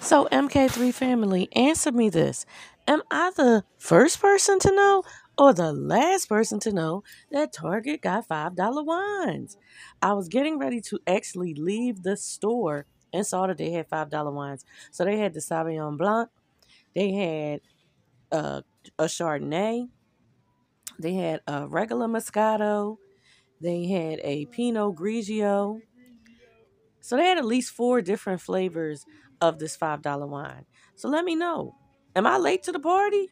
So, MK3 family, answer me this. Am I the first person to know or the last person to know that Target got $5 wines? I was getting ready to actually leave the store and saw that they had $5 wines. So, they had the Sauvignon Blanc, they had uh, a Chardonnay, they had a regular Moscato, they had a Pinot Grigio. So, they had at least four different flavors of this $5 wine. So let me know. Am I late to the party?